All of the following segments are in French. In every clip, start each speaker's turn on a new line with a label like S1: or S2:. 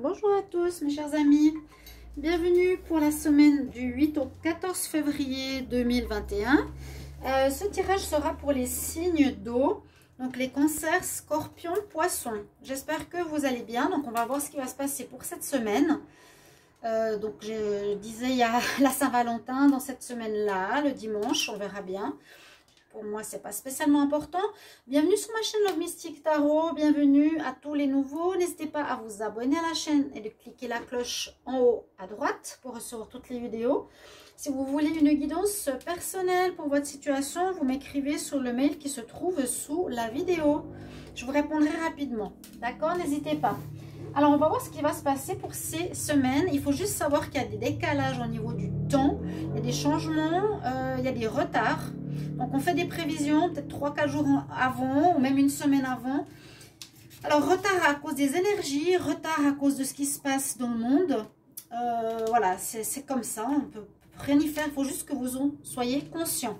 S1: Bonjour à tous mes chers amis, bienvenue pour la semaine du 8 au 14 février 2021. Euh, ce tirage sera pour les signes d'eau, donc les cancers, scorpions, poissons. J'espère que vous allez bien, donc on va voir ce qui va se passer pour cette semaine. Euh, donc je disais il y a la Saint-Valentin dans cette semaine-là, le dimanche, on verra bien. Pour moi, c'est pas spécialement important. Bienvenue sur ma chaîne Love Mystique Tarot. Bienvenue à tous les nouveaux. N'hésitez pas à vous abonner à la chaîne et de cliquer la cloche en haut à droite pour recevoir toutes les vidéos. Si vous voulez une guidance personnelle pour votre situation, vous m'écrivez sur le mail qui se trouve sous la vidéo. Je vous répondrai rapidement. D'accord? N'hésitez pas. Alors, on va voir ce qui va se passer pour ces semaines. Il faut juste savoir qu'il y a des décalages au niveau du temps. Il y a des changements, euh, il y a des retards. Donc, on fait des prévisions peut-être 3-4 jours avant ou même une semaine avant. Alors, retard à cause des énergies, retard à cause de ce qui se passe dans le monde. Euh, voilà, c'est comme ça. On peut rien y faire. Il faut juste que vous en soyez conscient.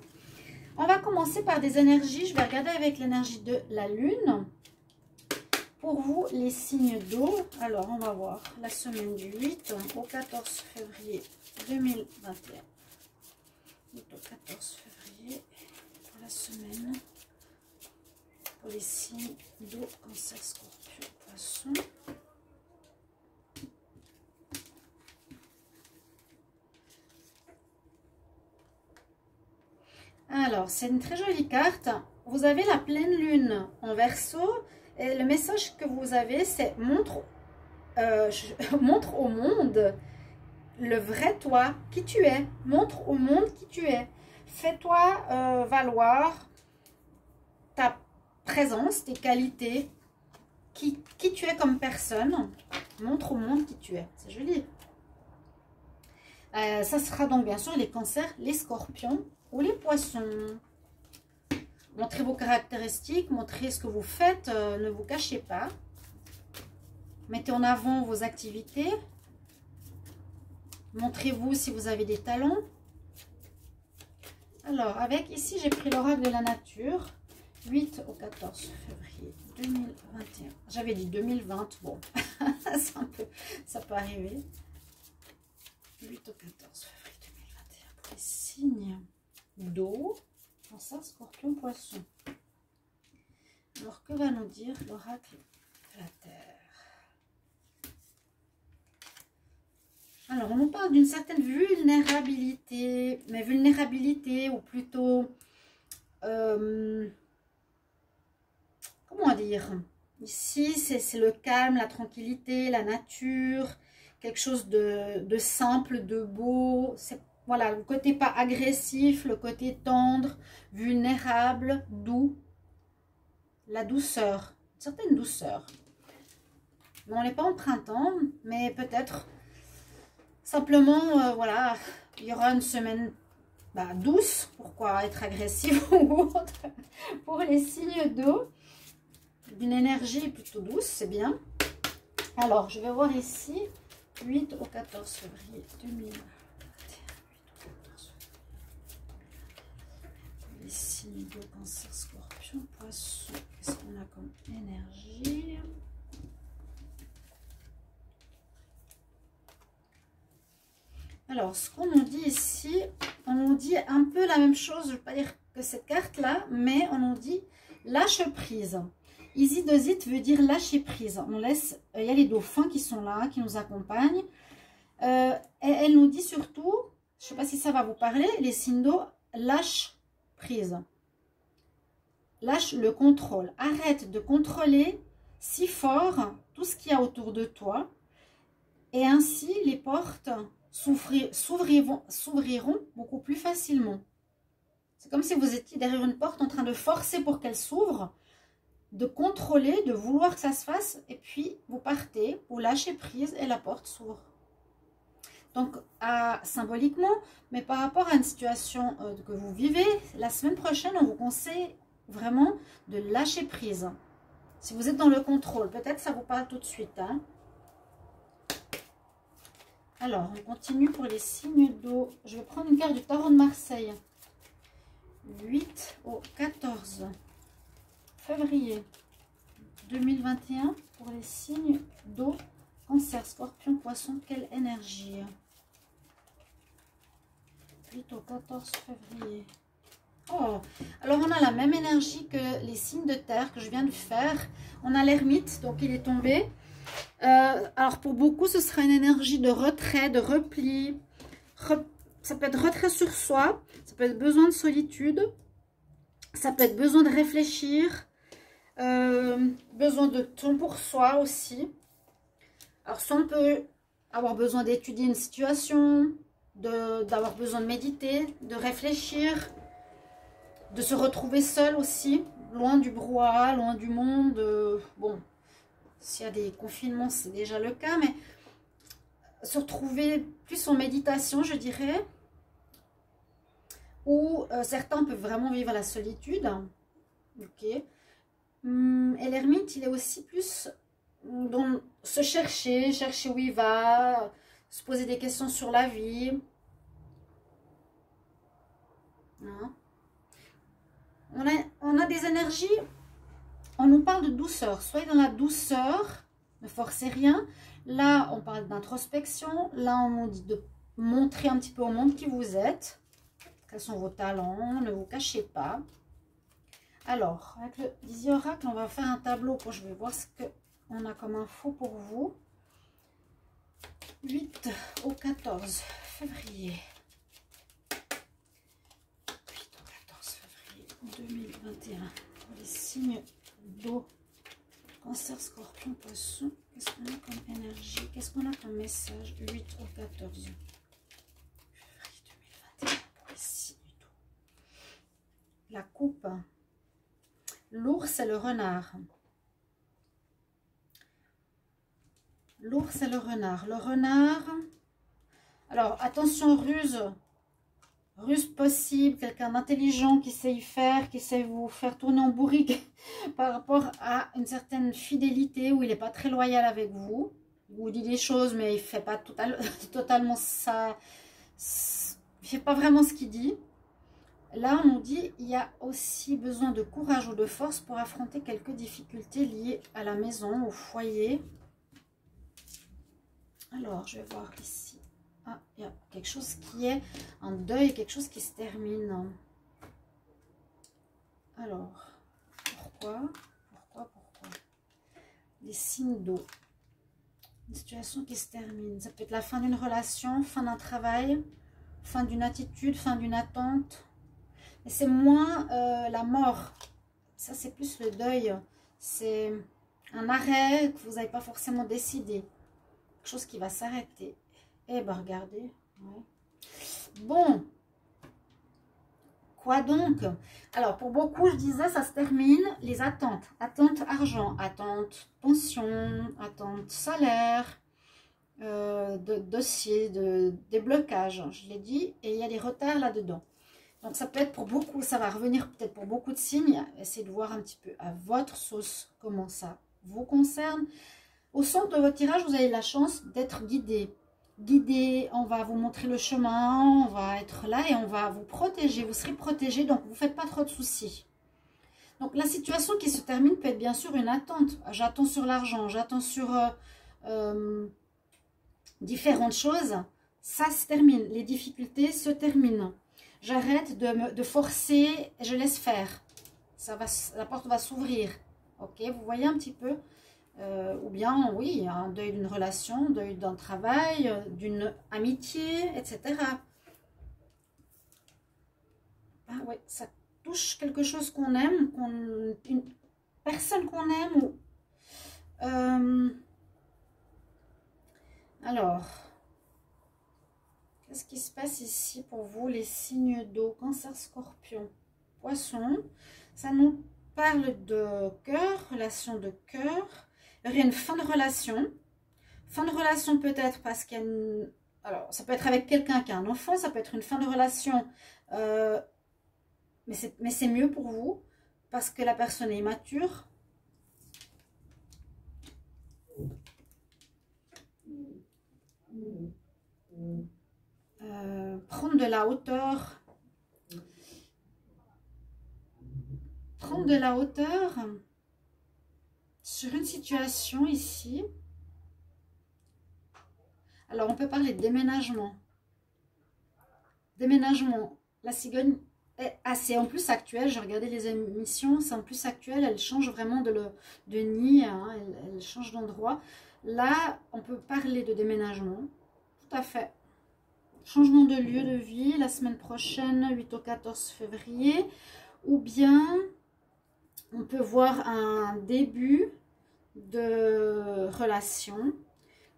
S1: On va commencer par des énergies. Je vais regarder avec l'énergie de la Lune. Pour vous, les signes d'eau. Alors, on va voir la semaine du 8 au 14 février 2021. 8 au 14 février pour la semaine. Pour les signes scorpion, poisson. Alors, c'est une très jolie carte. Vous avez la pleine lune en verso et le message que vous avez, c'est montre, euh, montre au monde le vrai toi, qui tu es. Montre au monde qui tu es. Fais-toi euh, valoir ta présence, tes qualités, qui, tu es comme personne. Montre au monde qui tu es. C'est joli. Euh, ça sera donc bien sûr les cancers, les scorpions ou les poissons. Montrez vos caractéristiques, montrez ce que vous faites, euh, ne vous cachez pas. Mettez en avant vos activités. Montrez-vous si vous avez des talents. Alors, avec ici, j'ai pris l'oracle de la nature. 8 au 14 février 2021. J'avais dit 2020, bon, ça peut arriver. 8 au 14 février 2021 pour les signes d'eau ça, scorpion, poisson. Alors, que va nous dire l'oracle de la Terre? Alors, on nous parle d'une certaine vulnérabilité, mais vulnérabilité, ou plutôt, euh, comment dire? Ici, c'est le calme, la tranquillité, la nature, quelque chose de, simple, de beau. Voilà, le côté pas agressif, le côté tendre, vulnérable, doux. La douceur, une certaine douceur. on n'est pas en printemps, mais peut-être simplement, euh, voilà, il y aura une semaine bah, douce. Pourquoi être agressif ou autre Pour les signes d'eau, d'une énergie plutôt douce, c'est bien. Alors, je vais voir ici, 8 au 14 février 2020. ici, de cancer, scorpion, poisson. Qu'est-ce qu'on a comme énergie? Alors, ce qu'on nous dit ici, on nous dit un peu la même chose. Je ne vais pas dire que cette carte-là, mais on nous dit lâche prise. It veut dire lâcher prise. On laisse, il y a les dauphins qui sont là, qui nous accompagnent. Euh, et elle nous dit surtout, je ne sais pas si ça va vous parler, les signes lâche prise. Lâche le contrôle. Arrête de contrôler si fort tout ce qu'il y a autour de toi. Et ainsi, les portes s'ouvriront beaucoup plus facilement. C'est comme si vous étiez derrière une porte en train de forcer pour qu'elle s'ouvre, de contrôler, de vouloir que ça se fasse, et puis vous partez, vous lâchez prise et la porte s'ouvre. Donc, symboliquement, mais par rapport à une situation euh, que vous vivez, la semaine prochaine, on vous conseille vraiment de lâcher prise. Si vous êtes dans le contrôle, peut-être ça vous parle tout de suite. Hein. Alors, on continue pour les signes d'eau. Je vais prendre une carte du Tarot de Marseille. 8 au 14 février 2021 pour les signes d'eau Cancer, scorpion, poisson, quelle énergie 8 au 14 février. Oh, alors on a la même énergie que les signes de terre que je viens de faire. On a l'ermite, donc il est tombé. Euh, alors pour beaucoup, ce sera une énergie de retrait, de repli. ça peut être retrait sur soi, ça peut être besoin de solitude, ça peut être besoin de réfléchir, euh, besoin de temps pour soi aussi. Alors soit on peut avoir besoin d'étudier une situation, d'avoir besoin de méditer, de réfléchir, de se retrouver seul aussi, loin du brouhaha, loin du monde. Euh, bon, s'il y a des confinements, c'est déjà le cas, mais se retrouver plus en méditation, je dirais, où euh, certains peuvent vraiment vivre la solitude. Ok. Hum, et l'ermite, il est aussi plus dans se chercher, chercher où il va, se poser des questions sur la vie. Hein? On, a, on a des énergies, on nous parle de douceur. Soyez dans la douceur, ne forcez rien. Là, on parle d'introspection. Là, on nous dit de montrer un petit peu au monde qui vous êtes. Quels sont vos talents, ne vous cachez pas. Alors, avec le Dizzy Oracle, on va faire un tableau pour je vais voir ce qu'on a comme info pour vous. 8 au 14 février. 8 au 14 février 2021. Pour les signes d'eau. Cancer, scorpion, poisson. Qu'est-ce qu'on a comme énergie? Qu'est-ce qu'on a comme message? 8 au 14 février 2021 pour les signes d'eau. La coupe. L'ours et le renard. L'ours et le renard. Le renard, alors attention ruse, ruse possible, quelqu'un d'intelligent qui sait y faire, qui sait vous faire tourner en bourrique par rapport à une certaine fidélité où il n'est pas très loyal avec vous. Il vous dit des choses mais il ne fait pas totalement ça, il fait pas vraiment ce qu'il dit. Là, on nous dit il y a aussi besoin de courage ou de force pour affronter quelques difficultés liées à la maison, au foyer. Alors, je vais voir ici. Ah, il y a quelque chose qui est en deuil, quelque chose qui se termine. Alors, pourquoi Pourquoi Pourquoi? Les signes d'eau. Une situation qui se termine. Ça peut être la fin d'une relation, fin d'un travail, fin d'une attitude, fin d'une attente c'est moins euh, la mort. Ça, c'est plus le deuil. C'est un arrêt que vous n'avez pas forcément décidé. Quelque chose qui va s'arrêter. Eh ben, regardez. Bon. Quoi donc? Alors, pour beaucoup, je disais, ça se termine. Les attentes. Attentes argent, attentes pension, attentes salaire, euh, de, dossier, de déblocage. Je l'ai dit. Et il y a des retards là-dedans. Donc ça peut être pour beaucoup, ça va revenir peut-être pour beaucoup de signes. Essayez de voir un petit peu à votre sauce comment ça vous concerne. Au centre de votre tirage, vous avez la chance d'être guidé. Guidé, on va vous montrer le chemin, on va être là et on va vous protéger. Vous serez protégé, donc vous ne faites pas trop de soucis. Donc la situation qui se termine peut être bien sûr une attente. J'attends sur l'argent, j'attends sur euh, euh, différentes choses. Ça se termine, les difficultés se terminent. J'arrête de, de forcer, je laisse faire. Ça va, la porte va s'ouvrir. Ok, vous voyez un petit peu? Euh, Ou bien, oui, un deuil d'une relation, deuil d'un travail, d'une amitié, etc. Ah oui, ça touche quelque chose qu'on aime, une personne qu'on aime. Euh, alors, Qu'est-ce qui se passe ici pour vous, les signes d'eau? Cancer, scorpion, poisson. Ça nous parle de cœur, relation de cœur. Il y aurait une fin de relation. Fin de relation peut-être parce qu'il y a une... Alors, ça peut être avec quelqu'un qui a un enfant, ça peut être une fin de relation, euh, mais c'est mieux pour vous parce que la personne est mature. Euh, prendre de la hauteur. Prendre de la hauteur sur une situation ici. Alors, on peut parler de déménagement. Déménagement. La cigogne est assez en plus actuelle. J'ai regardé les émissions, c'est en plus actuel. Elle change vraiment de, nid, hein. elle, change d'endroit. Là, on peut parler de déménagement. Tout à fait. Changement de lieu de vie la semaine prochaine, 8 au 14 février. Ou bien, on peut voir un début de relation.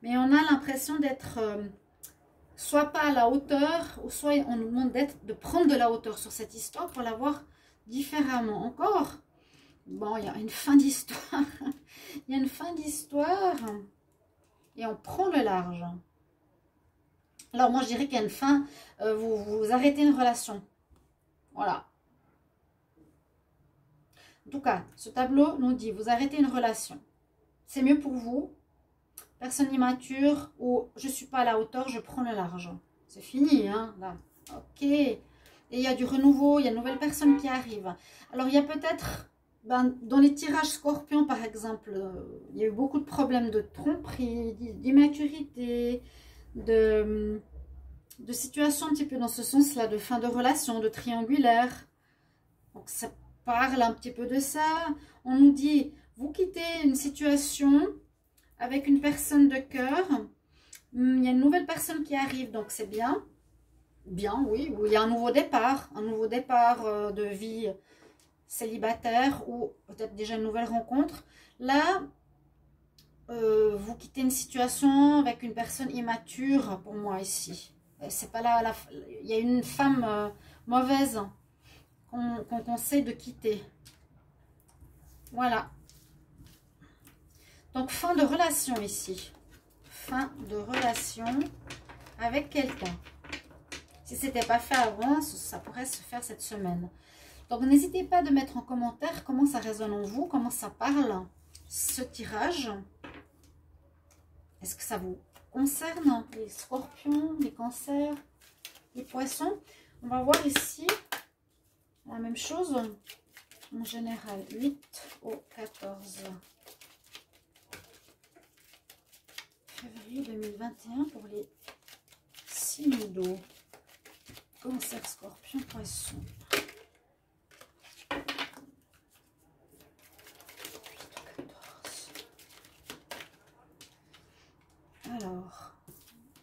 S1: Mais on a l'impression d'être euh, soit pas à la hauteur, soit on nous demande de prendre de la hauteur sur cette histoire pour la voir différemment. Encore, bon, il y a une fin d'histoire. il y a une fin d'histoire. Et on prend le large. Alors moi, je dirais qu'il y a une fin. Euh, vous, vous arrêtez une relation. Voilà. En tout cas, ce tableau nous dit, vous arrêtez une relation. C'est mieux pour vous. Personne immature ou je ne suis pas à la hauteur, je prends le l'argent. C'est fini, hein, là. Ok. Et il y a du renouveau, il y a une nouvelle personne qui arrive. Alors, il y a peut-être, ben, dans les tirages scorpions, par exemple, euh, il y a eu beaucoup de problèmes de tromperie, d'immaturité, de, de situations un petit peu dans ce sens-là, de fin de relation, de triangulaire. Donc, ça parle un petit peu de ça. On nous dit, vous quittez une situation avec une personne de cœur. Hmm, il y a une nouvelle personne qui arrive, donc c'est bien. Bien, oui. il y a un nouveau départ, un nouveau départ euh, de vie célibataire ou peut-être déjà une nouvelle rencontre. Là, euh, vous quittez une situation avec une personne immature pour moi ici. C'est pas là, il y a une femme euh, mauvaise qu'on conseille de quitter. Voilà. Donc, fin de relation ici. Fin de relation avec quelqu'un. Si ce n'était pas fait avant, ça pourrait se faire cette semaine. Donc, n'hésitez pas de mettre en commentaire comment ça résonne en vous, comment ça parle, ce tirage. Est-ce que ça vous concerne Les scorpions, les cancers, les poissons? On va voir ici la même chose. En général, 8 au 14 février 2021 pour les signes d'eau. Cancer, scorpion, poisson. Alors,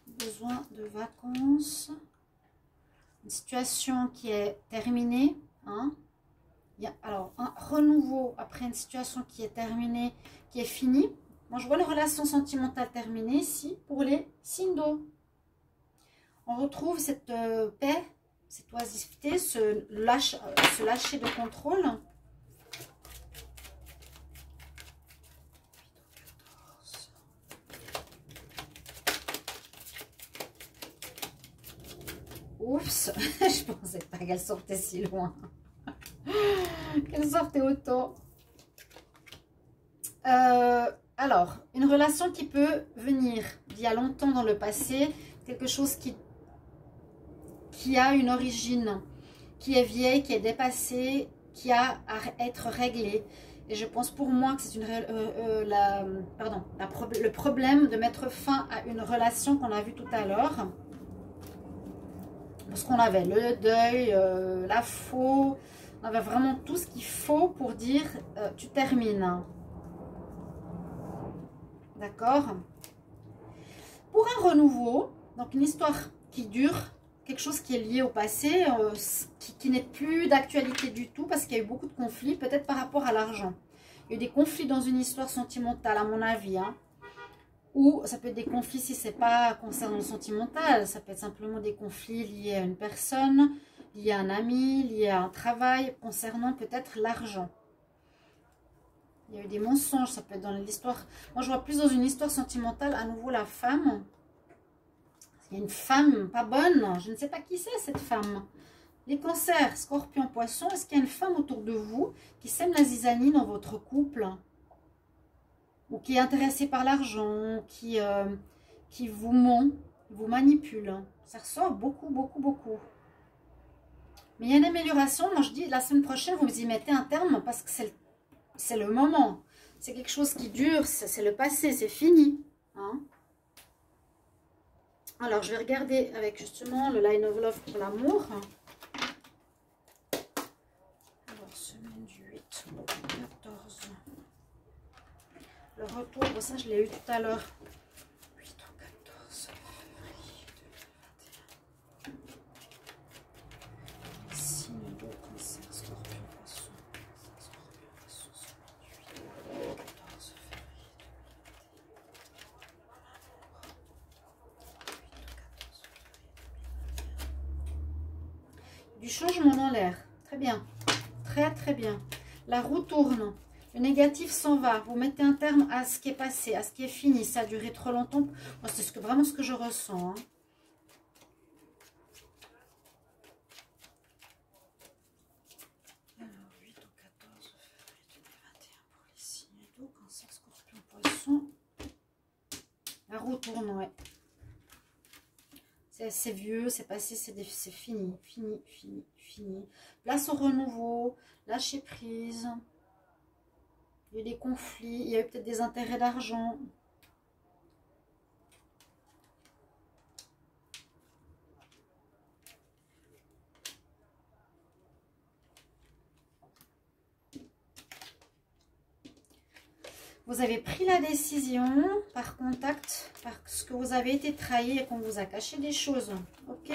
S1: besoin de vacances. Une situation qui est terminée. Hein. Il y a, alors, un renouveau après une situation qui est terminée, qui est finie. Je vois les relations sentimentales terminées ici pour les signes d'eau. On retrouve cette euh, paix, cette oisiveté, ce, euh, ce lâcher de contrôle. Oups, je pensais pas qu'elle sortait si loin. qu'elle sortait autant. Euh, alors, une relation qui peut venir d'il y a longtemps dans le passé, quelque chose qui, qui a une origine, qui est vieille, qui est dépassée, qui a à être réglée. Et je pense pour moi que c'est une euh, euh, la, pardon, le problème de mettre fin à une relation qu'on a vue tout à l'heure. Parce qu'on avait le deuil, euh, la faux, on avait vraiment tout ce qu'il faut pour dire tu termines. D'accord Pour un renouveau, donc une histoire qui dure, quelque chose qui est lié au passé, euh, qui, n'est plus d'actualité du tout parce qu'il y a eu beaucoup de conflits, peut-être par rapport à l'argent. Il y a eu des conflits dans une histoire sentimentale, à mon avis. Hein. ou ça peut être des conflits si ce n'est pas concernant le sentimental. Ça peut être simplement des conflits liés à une personne, liés à un ami, liés à un travail, concernant peut-être l'argent. Il y a eu des mensonges, ça peut être dans l'histoire. Moi, je vois plus dans une histoire sentimentale, à nouveau, la femme. Il y a une femme pas bonne, je ne sais pas qui c'est cette femme. Les cancers, scorpion, poisson, est-ce qu'il y a une femme autour de vous qui sème la zizanie dans votre couple? Ou qui est intéressée par l'argent, qui, euh, qui vous ment, vous manipule? Ça ressort beaucoup, beaucoup, beaucoup. Mais il y a une amélioration. Moi, je dis, la semaine prochaine, vous y mettez un terme parce que c'est le c'est le moment. C'est quelque chose qui dure, c'est le passé, c'est fini. Hein. Alors, je vais regarder avec justement le Line of Love pour l'amour. Alors, semaine du 8 au 14. Le retour, ça je l'ai eu tout à l'heure. du changement dans l'air. Très bien. Très, très bien. La roue tourne. Le négatif s'en va. Vous mettez un terme à ce qui est passé, à ce qui est fini. Ça a duré trop longtemps. C'est ce que, vraiment ce que je ressens. Hein. Alors, 8 au 14 février 2021 pour les signes d'eau, cancer, scorpion, poisson. La roue tourne, ouais. C'est vieux, c'est passé, c'est fini, fini, fini, fini. Place au renouveau, lâcher prise. Il y a des conflits, il y a peut-être des intérêts d'argent. Vous avez pris la décision par contact, parce que vous avez été trahi et qu'on vous a caché des choses. Ok?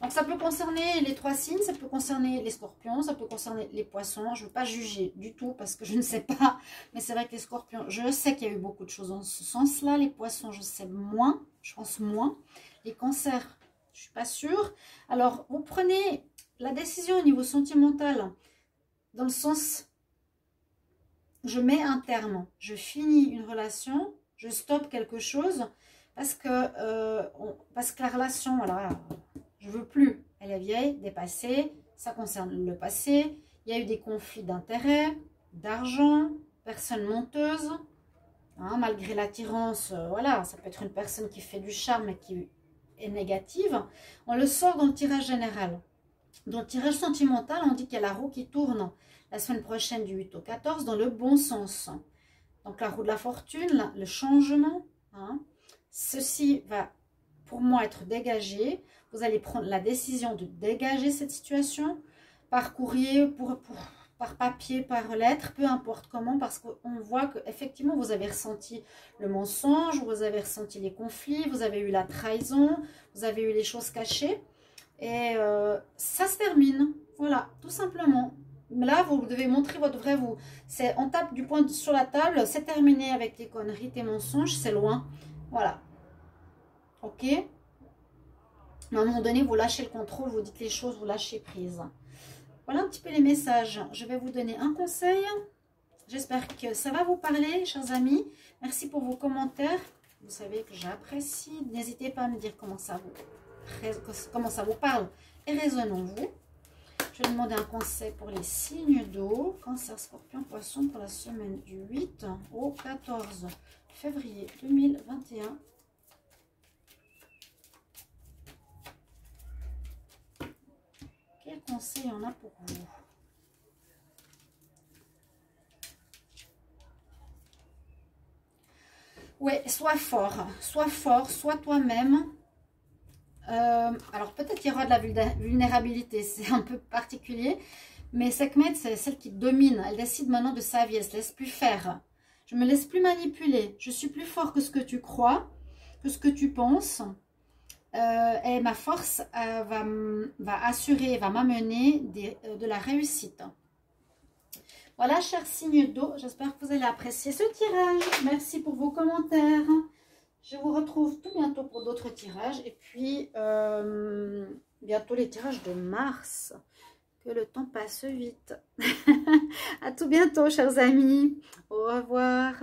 S1: Donc ça peut concerner les trois signes, ça peut concerner les scorpions, ça peut concerner les poissons. Je ne veux pas juger du tout parce que je ne sais pas. Mais c'est vrai que les scorpions, je sais qu'il y a eu beaucoup de choses en ce sens-là. Les poissons, je sais moins, je pense moins. Les cancers, je ne suis pas sûre. Alors, vous prenez la décision au niveau sentimental dans le sens je mets un terme, je finis une relation, je stoppe quelque chose parce que, euh, parce que la relation, voilà, je veux plus. Elle est vieille, dépassée, ça concerne le passé. Il y a eu des conflits d'intérêts, d'argent, personne menteuse. Hein, malgré l'attirance, euh, voilà, ça peut être une personne qui fait du charme et qui est négative. On le sort dans le tirage général. Dans le tirage sentimental, on dit qu'il y a la roue qui tourne la semaine prochaine du 8 au 14 dans le bon sens. Donc la roue de la fortune, le changement, hein. ceci va pour moi être dégagé. Vous allez prendre la décision de dégager cette situation par courrier, pour, par papier, par lettre, peu importe comment, parce qu'on voit qu'effectivement, vous avez ressenti le mensonge, vous avez ressenti les conflits, vous avez eu la trahison, vous avez eu les choses cachées. Et euh, ça se termine. Voilà, tout simplement. Là, vous devez montrer votre vrai vous. On tape du point sur la table, c'est terminé avec les conneries, tes mensonges, c'est loin. Voilà. Ok? À un moment donné, vous lâchez le contrôle, vous dites les choses, vous lâchez prise. Voilà un petit peu les messages. Je vais vous donner un conseil. J'espère que ça va vous parler, chers amis. Merci pour vos commentaires. Vous savez que j'apprécie. N'hésitez pas à me dire comment ça vous, comment ça vous parle et résonnons vous je vais demander un conseil pour les signes d'eau. Cancer, scorpion, poisson pour la semaine du 8 au 14 février 2021. Conseil on a pour vous Ouais, sois fort. Sois fort, sois toi-même. Euh, alors peut-être qu'il y aura de la vulnérabilité, c'est un peu particulier. Mais Sekhmet, c'est celle qui domine. Elle décide maintenant de sa vie, elle ne se laisse plus faire. Je me laisse plus manipuler. Je suis plus fort que ce que tu crois, que ce que tu penses. Euh, et ma force euh, va, va, assurer, va m'amener de la réussite. Voilà, chers signes d'eau, j'espère que vous allez apprécier ce tirage. Merci pour vos commentaires. Je vous retrouve tout bientôt pour d'autres tirages. Et puis, euh, bientôt les tirages de mars. Que le temps passe vite. à tout bientôt, chers amis. Au revoir.